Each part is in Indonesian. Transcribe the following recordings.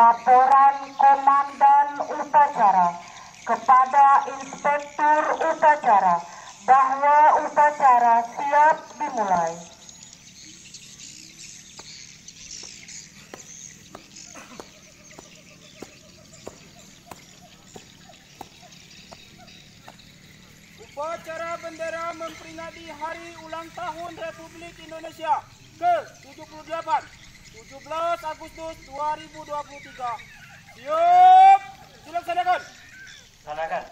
Laporan Komandan Upacara kepada Inspektur Upacara bahwa upacara siap dimulai. Upacara bendera memperingati Hari Ulang Tahun Republik Indonesia ke-78 17 Agustus 2023 Siap. Dilaksanakan. Laksanakan.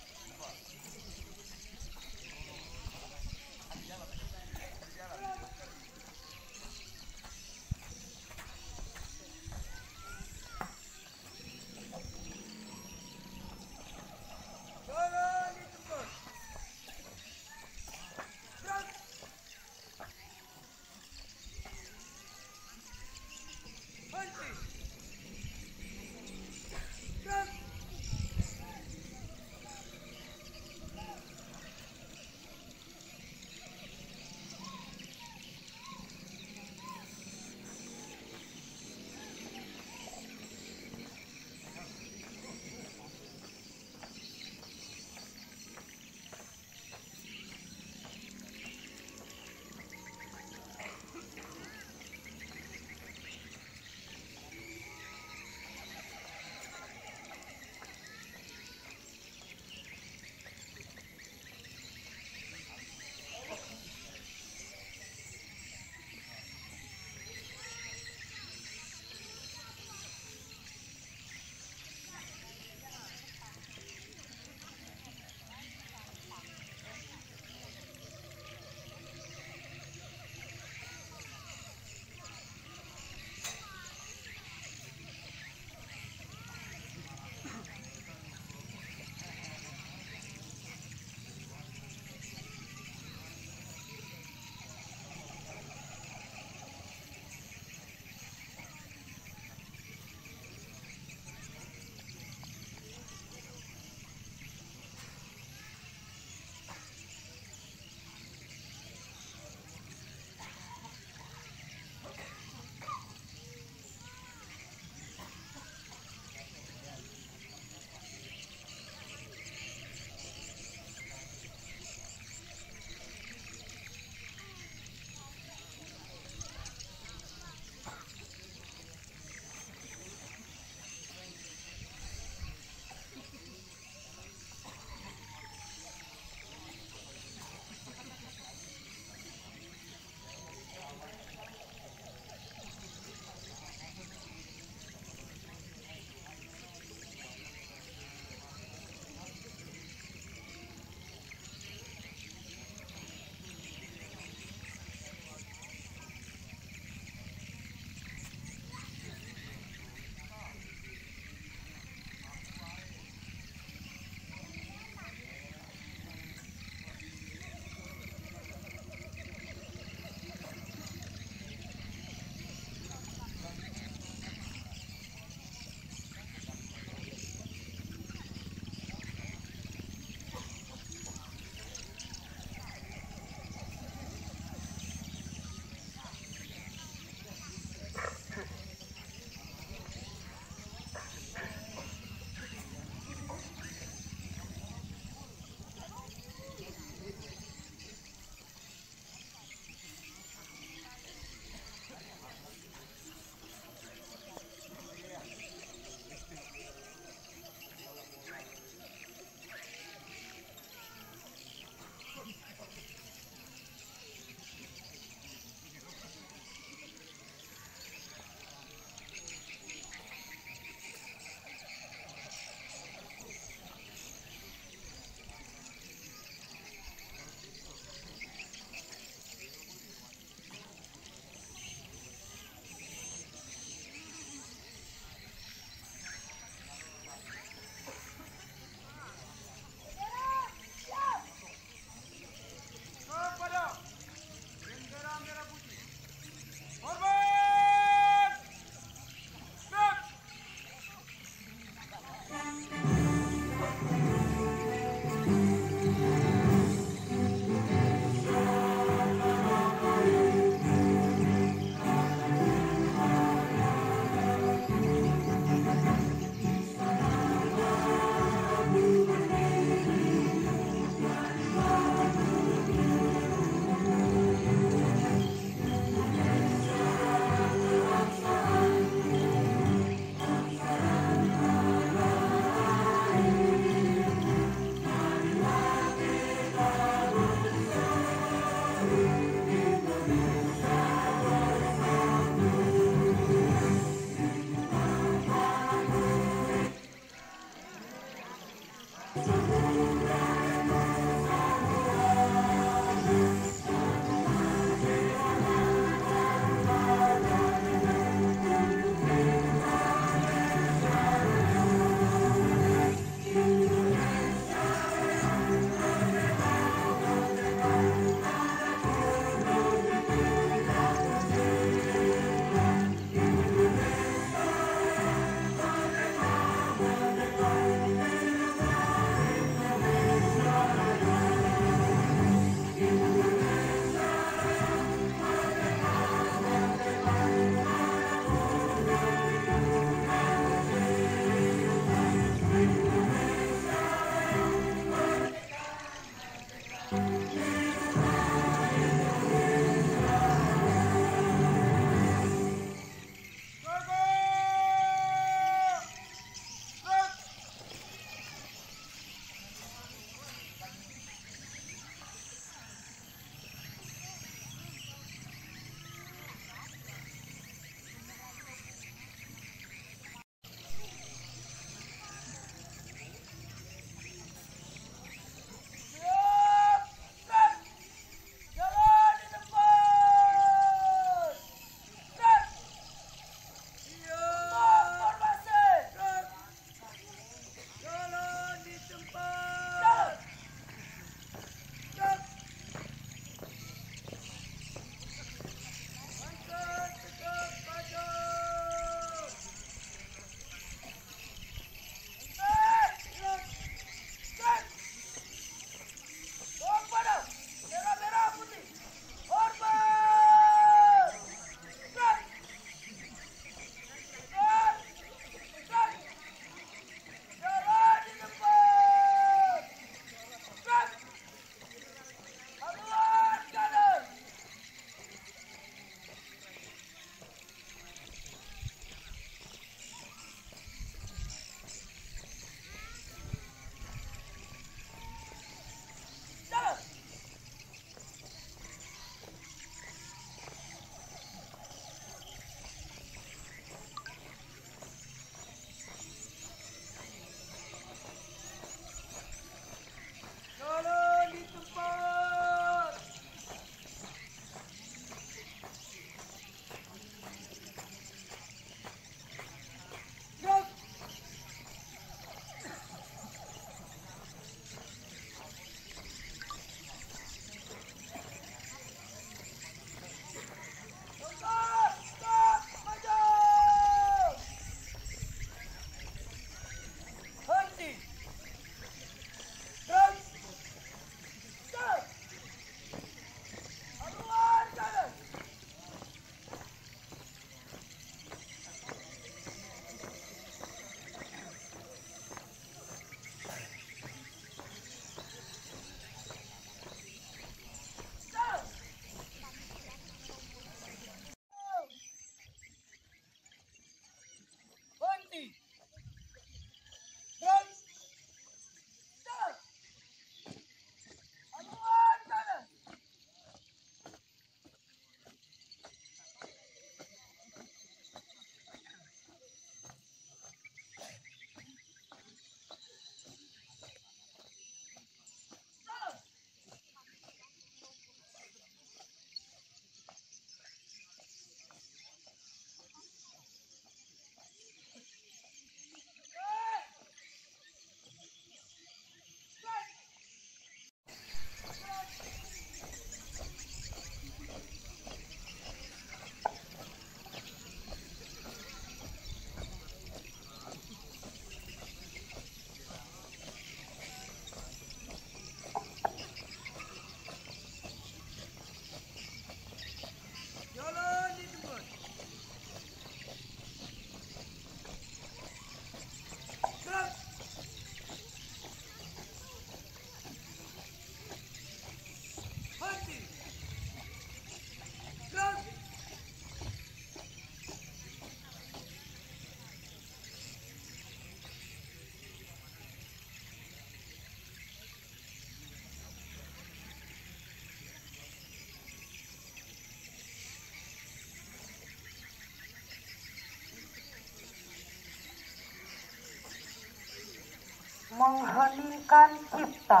Mengheningkan cipta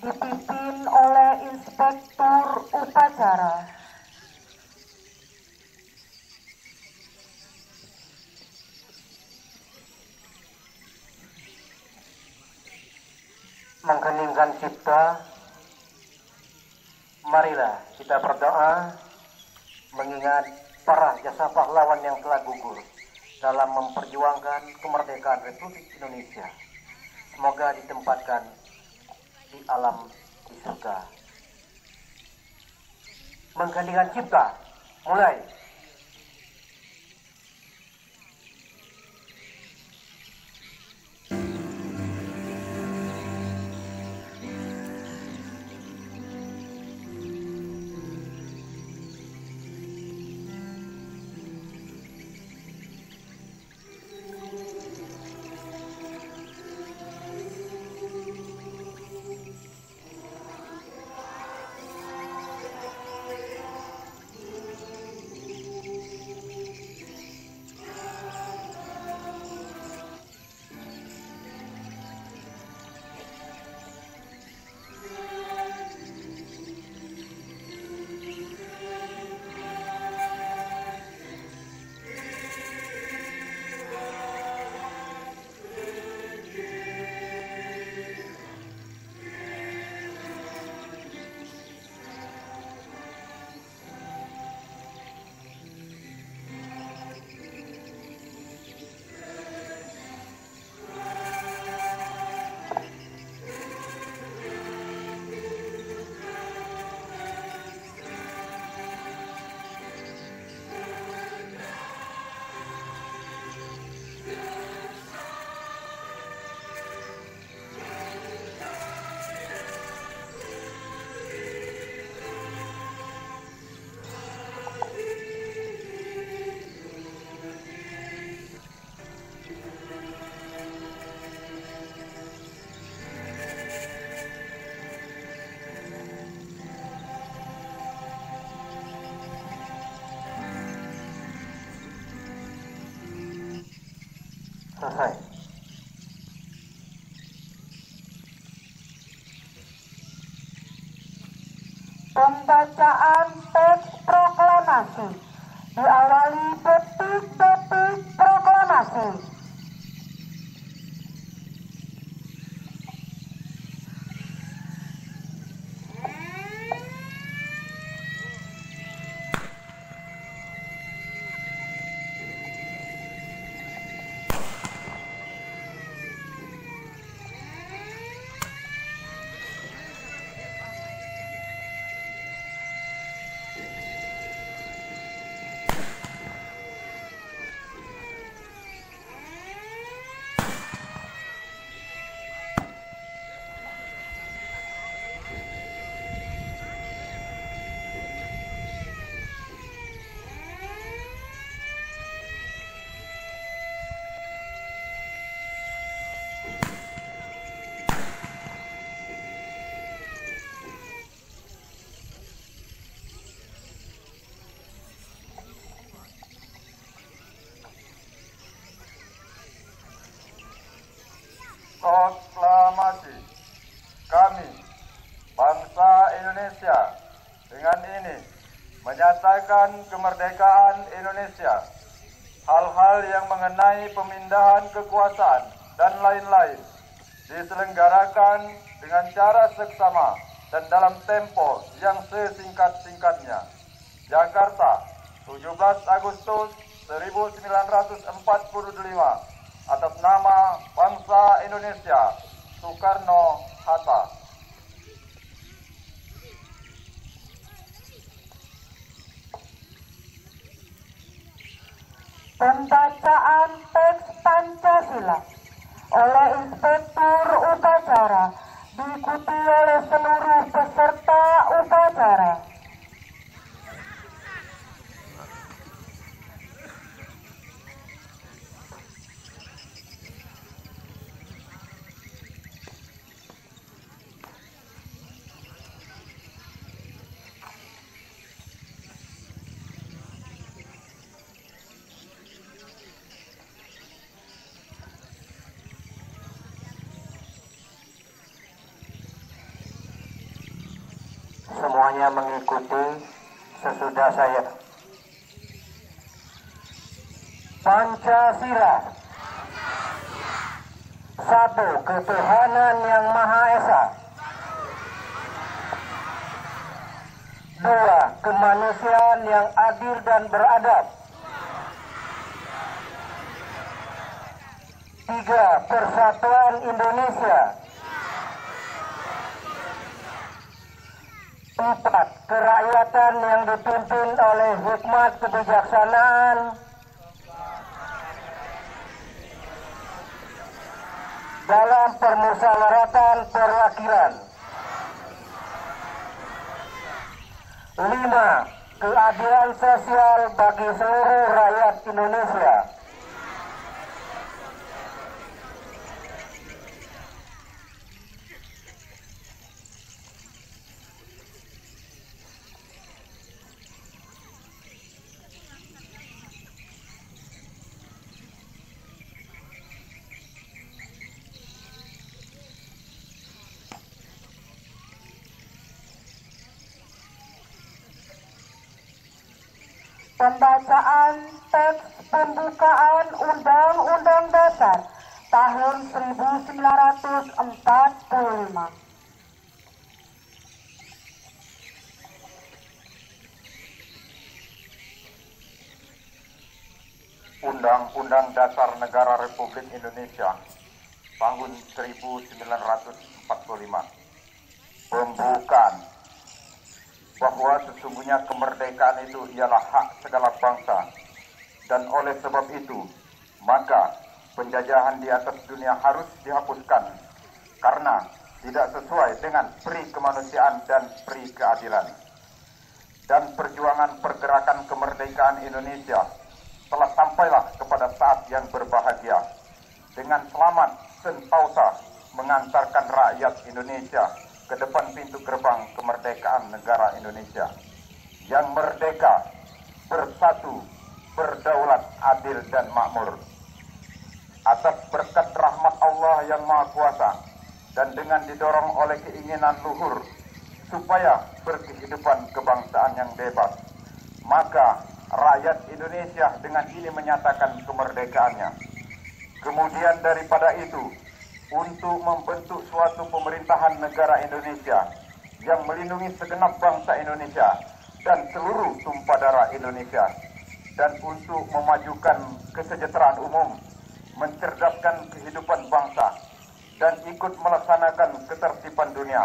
dipimpin oleh Inspektur Upacara. mengheningkan cipta, marilah kita berdoa mengingat para jasa pahlawan yang telah gugur dalam memperjuangkan kemerdekaan Republik Indonesia. Semoga ditempatkan di alam di surga. Mengheningkan cipta, mulai. Pembacaan teks proklamasi. Diawali detik-detik proklamasi kami bangsa Indonesia dengan ini menyatakan kemerdekaan Indonesia hal-hal yang mengenai pemindahan kekuasaan dan lain-lain diselenggarakan dengan cara seksama dan dalam tempo yang sesingkat-singkatnya. Jakarta, 17 Agustus 1945 atas nama bangsa Indonesia Soekarno Pembacaan teks Pancasila oleh Inspektur Upacara diikuti oleh seluruh peserta upacara. Semuanya mengikuti sesudah saya. Pancasila. Satu, ketuhanan yang Maha Esa. Dua, kemanusiaan yang adil dan beradab. Tiga, persatuan Indonesia. Empat, kerakyatan yang dipimpin oleh hikmat kebijaksanaan. Dalam permusyawaratan perwakilan. Lima, keadilan sosial bagi seluruh rakyat Indonesia. Pembacaan teks pembukaan Undang-Undang Dasar tahun 1945. Undang-Undang Dasar Negara Republik Indonesia tahun 1945 Pembukaan bahwa sesungguhnya kemerdekaan itu ialah hak segala bangsa. Dan oleh sebab itu maka penjajahan di atas dunia harus dihapuskan karena tidak sesuai dengan peri kemanusiaan dan peri keadilan. Dan perjuangan pergerakan kemerdekaan Indonesia telah sampailah kepada saat yang berbahagia dengan selamat sentausa mengantarkan rakyat Indonesia ke depan pintu gerbang kemerdekaan negara Indonesia yang merdeka, bersatu, berdaulat, adil dan makmur. Atas berkat rahmat Allah yang Maha Kuasa dan dengan didorong oleh keinginan luhur supaya berkehidupan kebangsaan yang bebas, maka rakyat Indonesia dengan ini menyatakan kemerdekaannya. Kemudian daripada itu, untuk membentuk suatu pemerintahan negara Indonesia yang melindungi segenap bangsa Indonesia dan seluruh tumpah darah Indonesia dan untuk memajukan kesejahteraan umum, mencerdaskan kehidupan bangsa dan ikut melaksanakan ketertiban dunia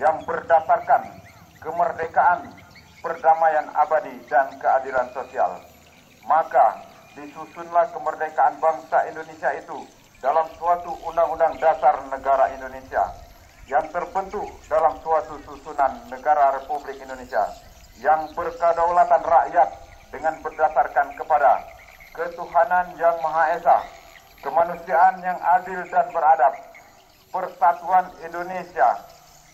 yang berdasarkan kemerdekaan, perdamaian abadi dan keadilan sosial. Maka disusunlah kemerdekaan bangsa Indonesia itu dalam suatu undang-undang dasar negara Indonesia yang terbentuk dalam suatu susunan negara Republik Indonesia yang berkedaulatan rakyat dengan berdasarkan kepada ketuhanan yang Maha Esa, kemanusiaan yang adil dan beradab, persatuan Indonesia,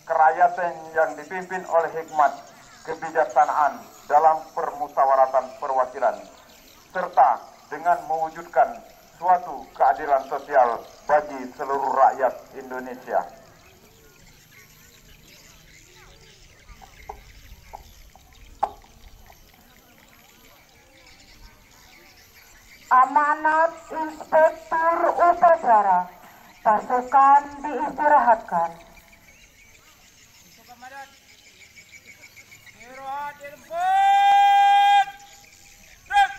kerakyatan yang dipimpin oleh hikmat, kebijaksanaan dalam permusawaratan perwakilan, serta dengan mewujudkan suatu keadilan sosial bagi seluruh rakyat Indonesia. Amanat Inspektur Upacara Pasukan diistirahatkan. Istirahat di tempat. Break.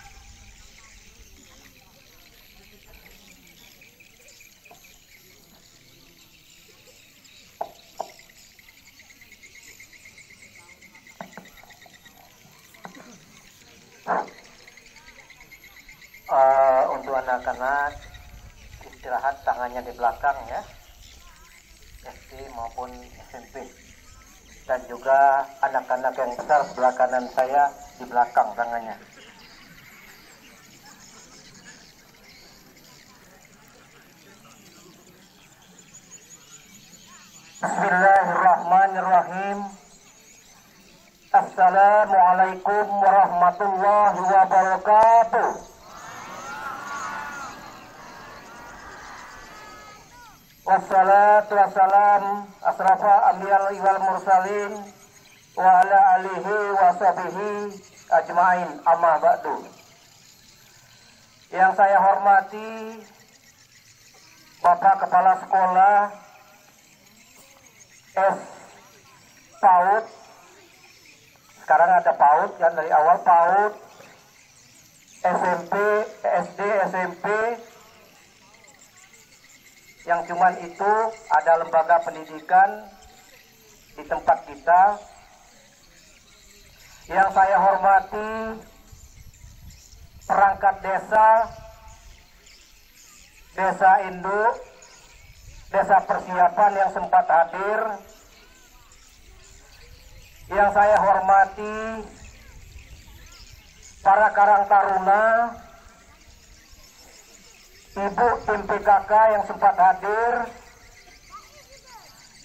Eh, anak-anak istirahat tangannya di belakang ya SD maupun SMP dan juga anak-anak yang besar sebelah kanan saya di belakang tangannya. Bismillahirrahmanirrahim. Assalamualaikum warahmatullahi wabarakatuh wassalam asrafa ambiyal iwal mursalin wa ala alihi wa sahbihi ajmain amma ba'du. Yang saya hormati Bapak Kepala Sekolah S. PAUD. Sekarang ada PAUD kan dari awal PAUD. SMP, SD, SMP yang cuman itu ada lembaga pendidikan di tempat kita. Yang saya hormati perangkat desa desa induk desa persiapan yang sempat hadir. Yang saya hormati para karang taruna ibu tim PKK yang sempat hadir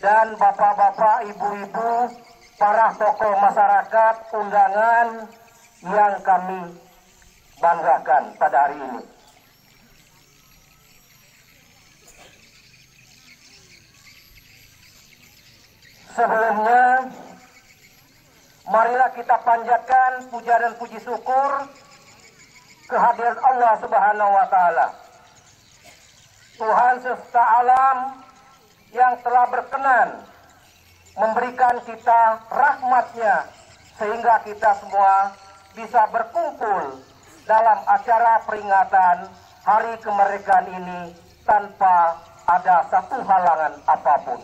dan bapak-bapak, ibu-ibu, para tokoh masyarakat, undangan yang kami banggakan pada hari ini. Sebelumnya, marilah kita panjatkan puja dan puji syukur kehadiran Allah Subhanahu wa taala. Tuhan semesta alam yang telah berkenan memberikan kita rahmatnya sehingga kita semua bisa berkumpul dalam acara peringatan hari kemerdekaan ini tanpa ada satu halangan apa pun.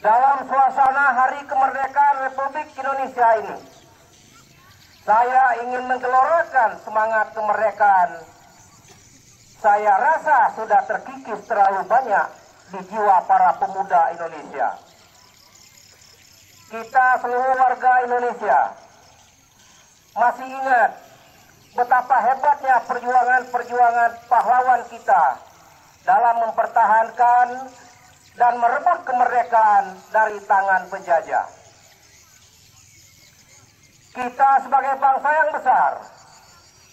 Dalam suasana hari kemerdekaan Republik Indonesia ini, saya ingin menggelorakan semangat kemerdekaan saya rasa sudah terkikis terlalu banyak di jiwa para pemuda Indonesia. Kita seluruh warga Indonesia masih ingat betapa hebatnya perjuangan-perjuangan pahlawan kita dalam mempertahankan dan merebut kemerdekaan dari tangan penjajah. Kita sebagai bangsa yang besar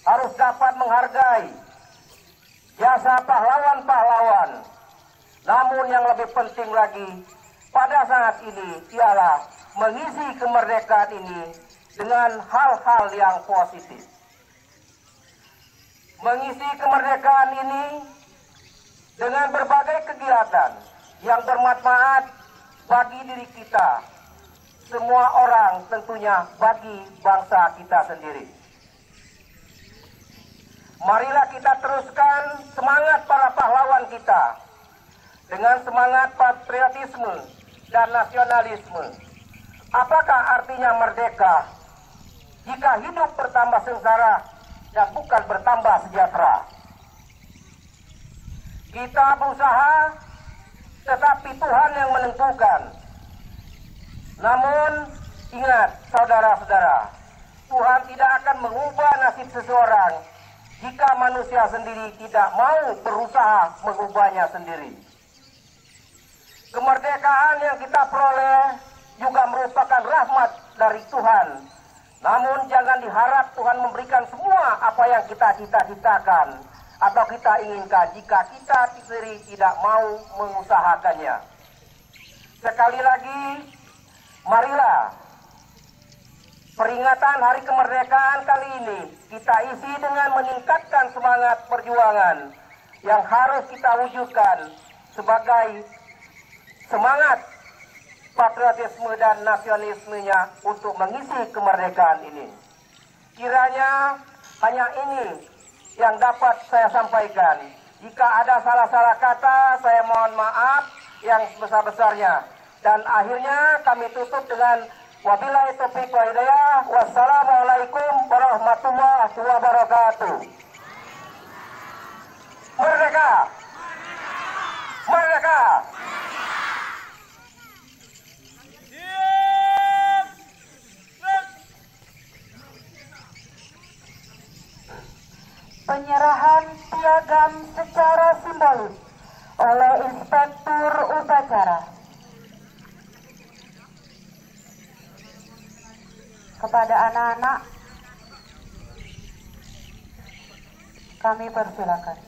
harus dapat menghargai jasa pahlawan-pahlawan. Namun yang lebih penting lagi pada saat ini ialah mengisi kemerdekaan ini dengan hal-hal yang positif. Mengisi kemerdekaan ini dengan berbagai kegiatan yang bermanfaat bagi diri kita, semua orang tentunya bagi bangsa kita sendiri. Marilah kita teruskan kita dengan semangat patriotisme dan nasionalisme. Apakah artinya merdeka jika hidup bertambah sengsara dan bukan bertambah sejahtera? Kita berusaha, tetapi Tuhan yang menentukan. Namun, ingat saudara-saudara, Tuhan tidak akan mengubah nasib seseorang jika manusia sendiri tidak mau berusaha mengubahnya sendiri. Kemerdekaan yang kita peroleh juga merupakan rahmat dari Tuhan. Namun jangan diharap Tuhan memberikan semua apa yang kita cita-citakan atau kita inginkan jika kita sendiri tidak mau mengusahakannya. Sekali lagi, marilah Peringatan Hari Kemerdekaan kali ini kita isi dengan meningkatkan semangat perjuangan yang harus kita wujudkan sebagai semangat patriotisme dan nasionalismenya untuk mengisi kemerdekaan ini. Kiranya hanya ini yang dapat saya sampaikan. Jika ada salah-salah kata, saya mohon maaf yang sebesar-besarnya. Dan akhirnya kami tutup dengan Wabillahi taufiq wa hidayah. Wassalamualaikum warahmatullahi wabarakatuh. Merdeka! Merdeka! Penyerahan piagam secara simbolis oleh Inspektur Upacara kepada anak-anak kami persilakan.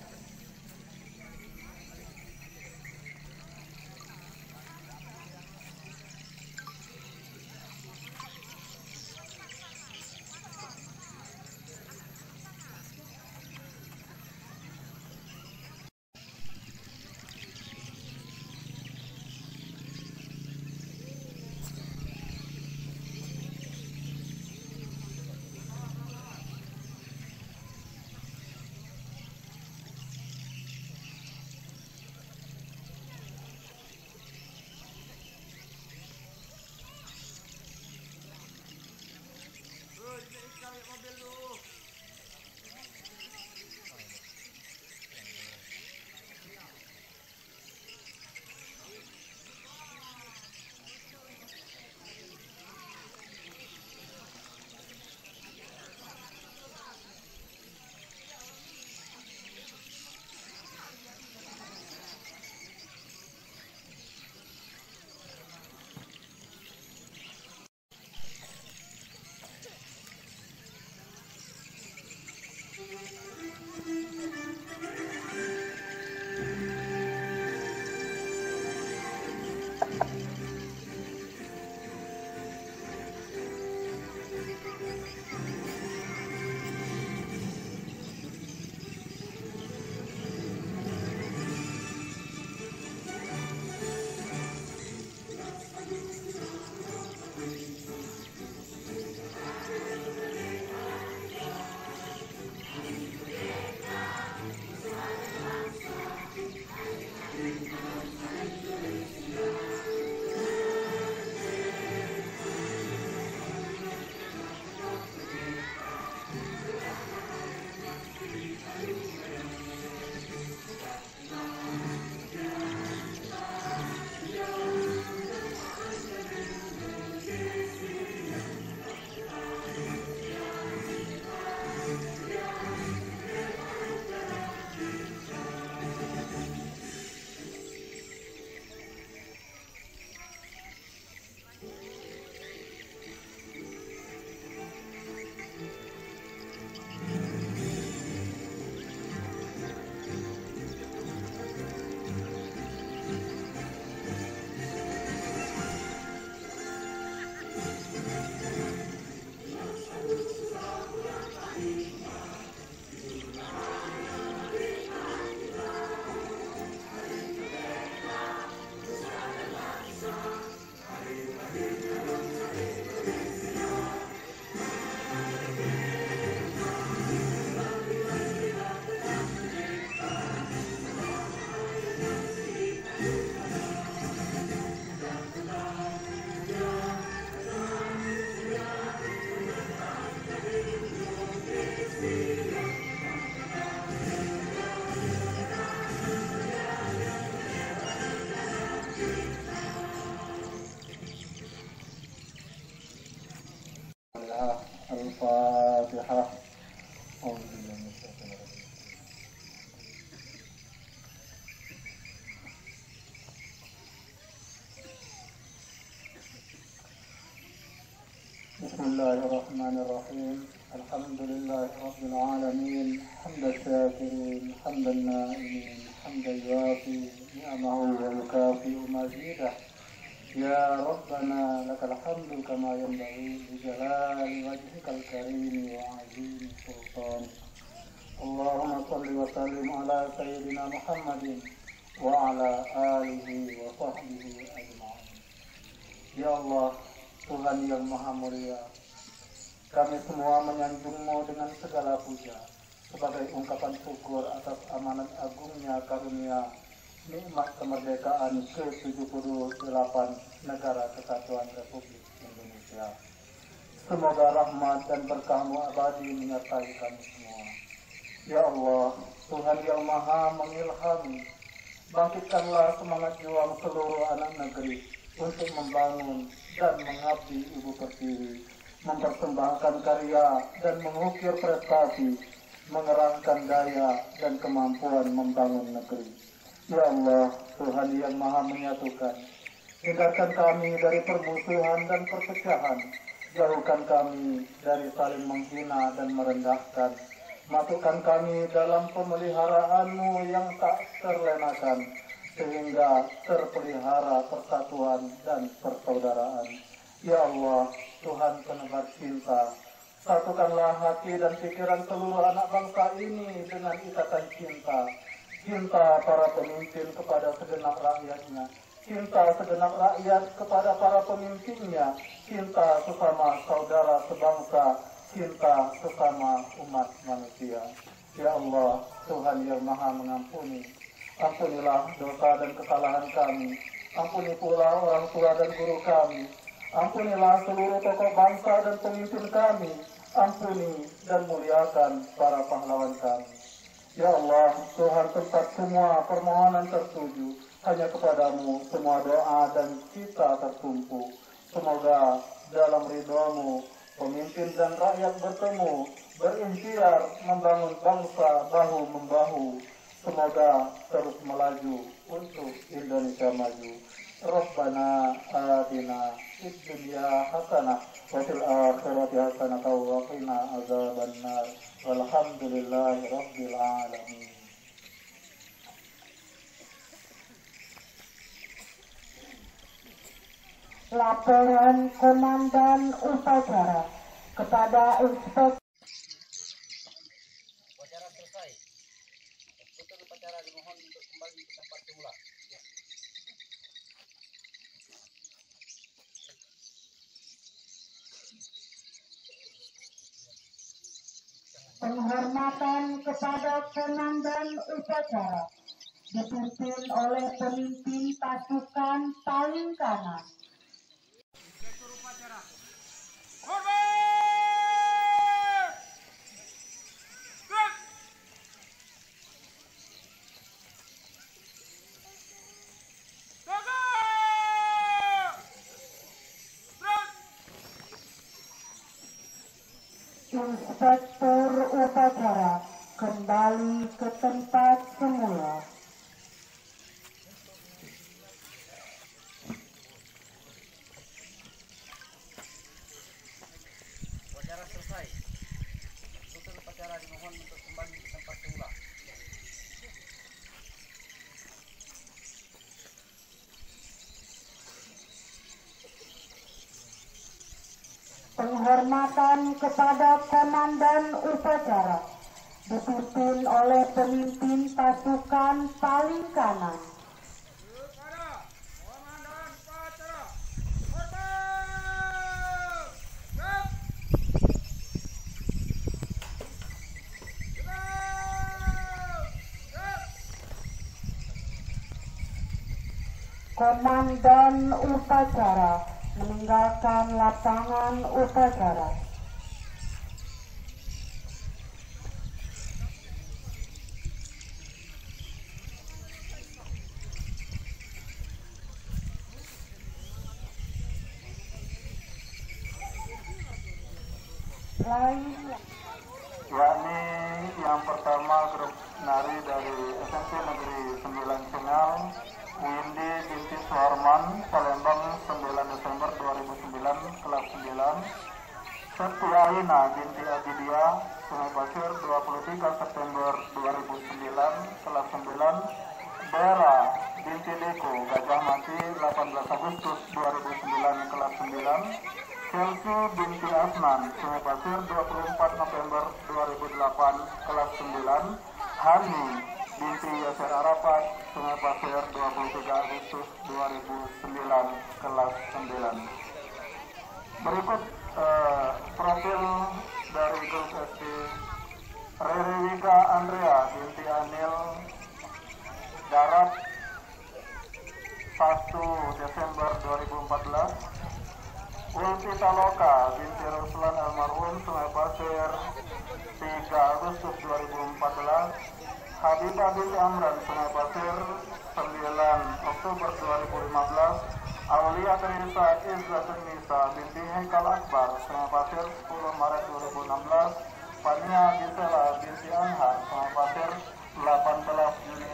بسم الله الرحمن الرحيم. الحمد لله رب العالمين. حمد الشاكرين حمد النائمين حمد الوافي. نعمه ويكافئ مزيده. يا ربنا لك الحمد كما ينبغي لجلال وجهك الكريم وعظيم سلطانك اللهم صل وسلم على سيدنا محمد وعلى آله وصحبه أجمعين Ya Allah, Tuhan yang Maha Mulia, kami semua menyanjungmu dengan segala puja sebagai ungkapan syukur atas amanat agungnya karunia nikmat kemerdekaan ke-78 negara kesatuan Republik Indonesia. Semoga rahmat dan berkahmu abadi menyertai kami semua. Ya Allah, Tuhan yang maha mengilhami, bangkitkanlah semangat juang seluruh anak negeri untuk membangun dan mengabdi Ibu Pertiwi, mempersembahkan karya dan mengukir prestasi, mengerahkan daya dan kemampuan membangun negeri. Ya Allah, Tuhan yang maha menyatukan, hindarkan kami dari permusuhan dan perpecahan, jauhkan kami dari saling menghina dan merendahkan, masukkan kami dalam pemeliharaanmu yang tak terlenakan, sehingga terpelihara persatuan dan persaudaraan. Ya Allah, Tuhan penebar cinta, satukanlah hati dan pikiran seluruh anak bangsa ini dengan ikatan cinta, cinta para pemimpin kepada segenap rakyatnya, cinta segenap rakyat kepada para pemimpinnya, cinta sesama saudara sebangsa, cinta sesama umat manusia. Ya Allah, Tuhan yang maha mengampuni, ampunilah dosa dan kesalahan kami, ampuni pula orang tua dan guru kami, ampunilah seluruh tokoh bangsa dan pemimpin kami, ampuni dan muliakan para pahlawan kami. Ya Allah, Tuhan tempat semua permohonan tertuju hanya kepadamu semua doa dan cita tertumpu. Semoga dalam ridhomu pemimpin dan rakyat bertemu, berikhtiar membangun bangsa bahu membahu. Semoga terus melaju untuk Indonesia maju. Rabbana atina fid hasanah wa fil akhirati hasanah wa qina azabannar. Walhamdulillahi rabbil alamin. Laporan Komandan Upacara kepada Inspektur Upacara selesai. Betul upacara dimohon untuk kembali ke tempat semula. penghormatan kepada Komandan Upacara dipimpin oleh pemimpin pasukan paling kanan. Inspektur upacara kembali ke tempat semula. Kepada komandan upacara dipimpin oleh pemimpin pasukan paling kanan. Komandan upacara meninggalkan lapangan upacara. Lain yakni yang pertama grup nari dari SMP Negeri 9 Sengal Windy binti Suharman Palembang 9 Desember 2009 kelas 9 Septi Aina binti Abidia Sungai Pasir 23 September 2009 kelas 9 Bera binti Deko Gajah Mati 18 Agustus 2009 kelas 9 Chelsea binti Asnan, Sungai Pasir 24 November 2008, kelas 9. Hani binti Yasir Arafat, Sungai Pasir 23 Agustus 2009, kelas 9. Berikut eh, profil dari grup SD Rere Wika Andrea binti Anil Darat 1 Desember 2014 Ulti Taloka binti Ruslan almarhum Sungai Pasir 3 Agustus 2014 Habibah binti Amran Sungai Pasir 9 Oktober 2015 Aulia Teresa Izzatun Nisa binti Hekal Akbar Sungai Pasir 10 Maret 2016 Fania Gisela binti Anha Sungai Pasir 18 Juni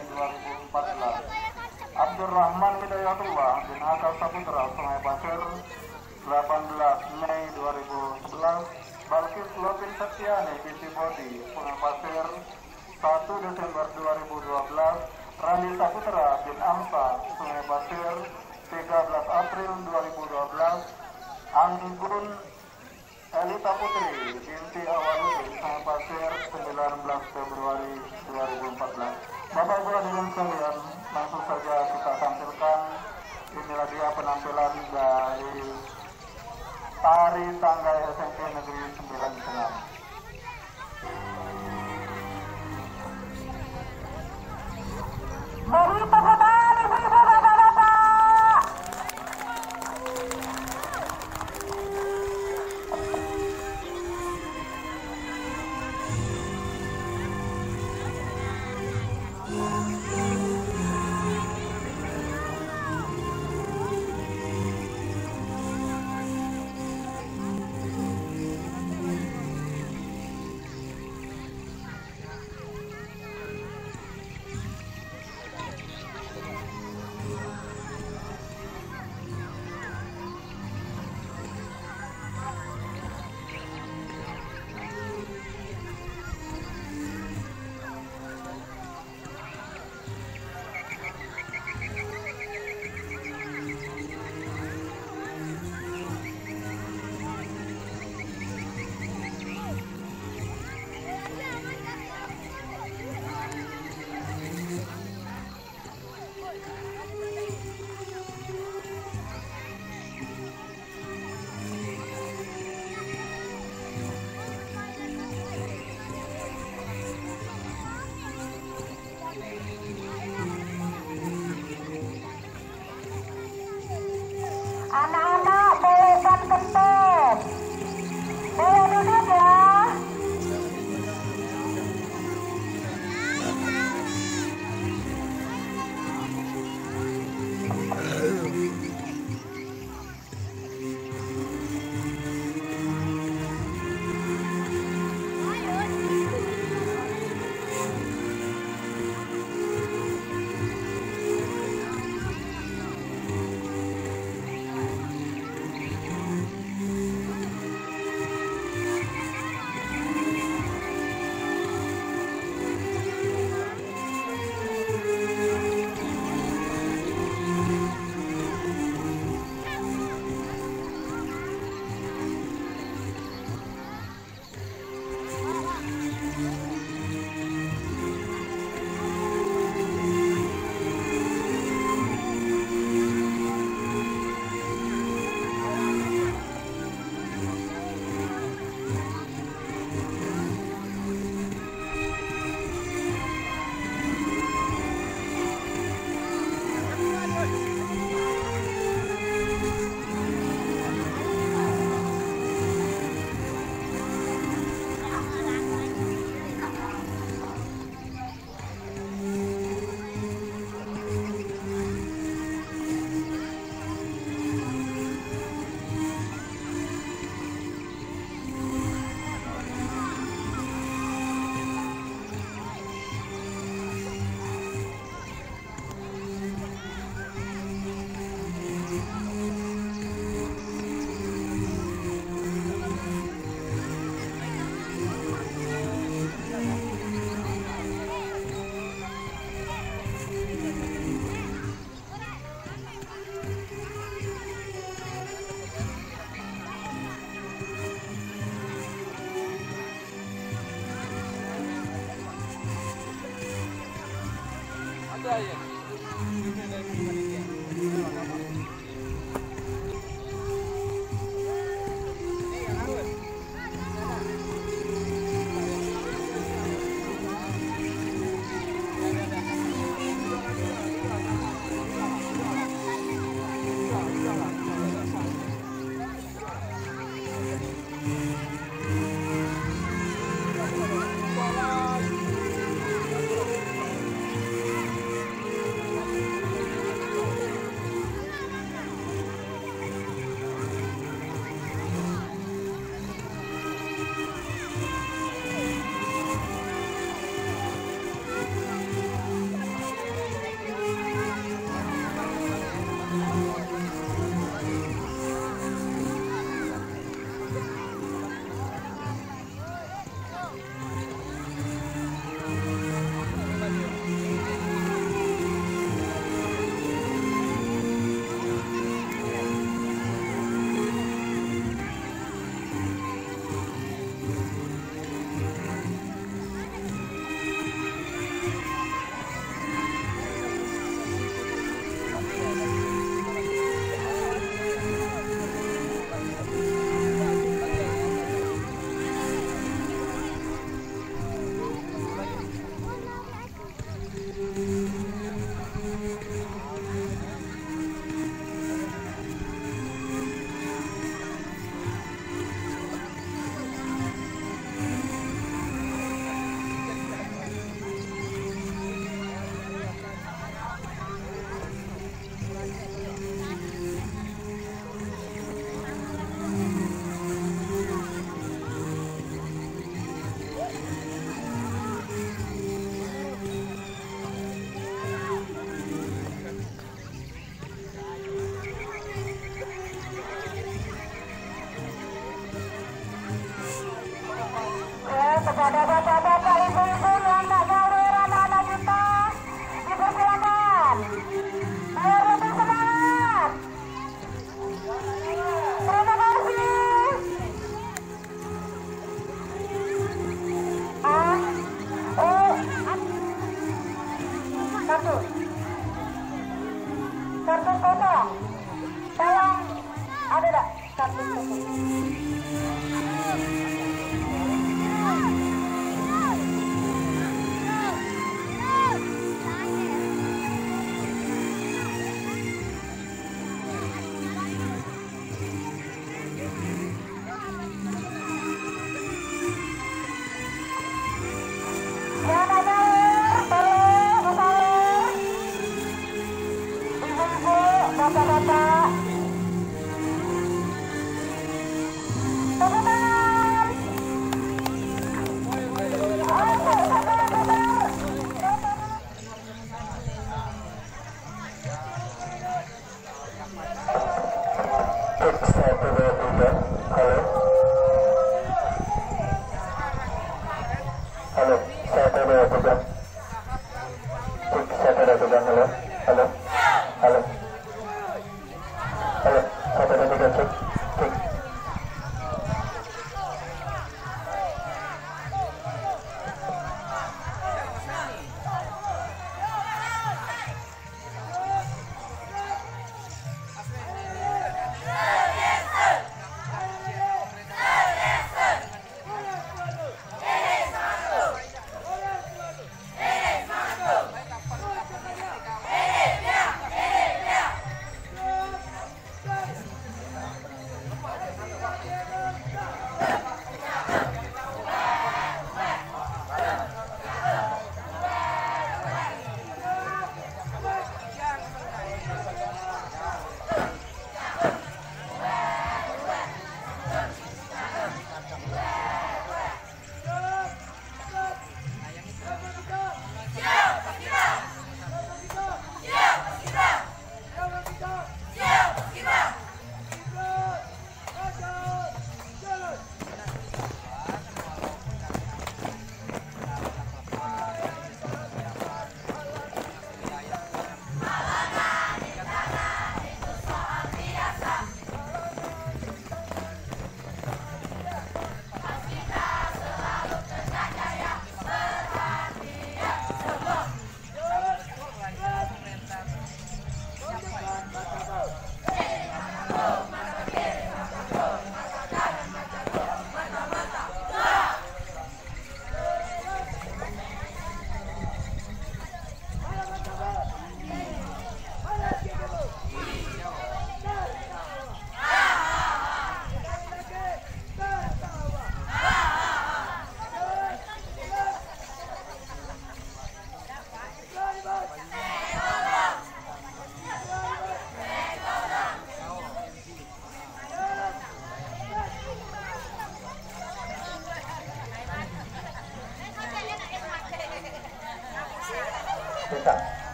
2014 Abdurrahman Hidayatullah bin Hakal Saputra Sungai Pasir 18 Mei 2011 Balkis Lopin Satyani binti Bodi Sungai Pasir 1 Desember 2012 Rani Saputra bin Amsa Sungai Pasir 13 April 2012 Anggun Elita Putri binti Awaludin Sungai Pasir 19 Februari 2014 Bapak Ibu hadirin sekalian langsung saja kita tampilkan. Inilah dia penampilan dari Tari Tanggai SMP Negeri 9 Sengal. Mari tepuk Ya, kepada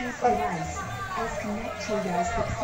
Bluetooth device is connected successfully.